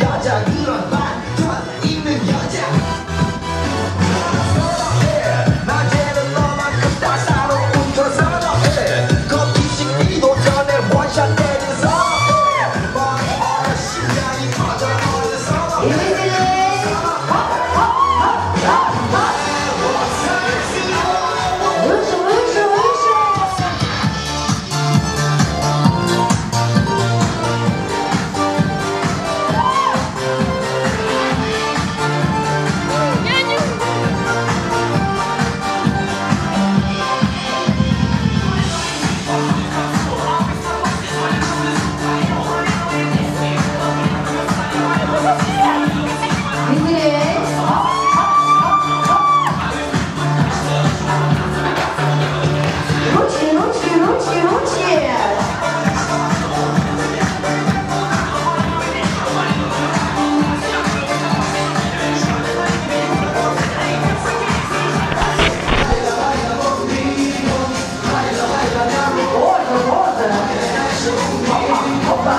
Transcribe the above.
要加油啊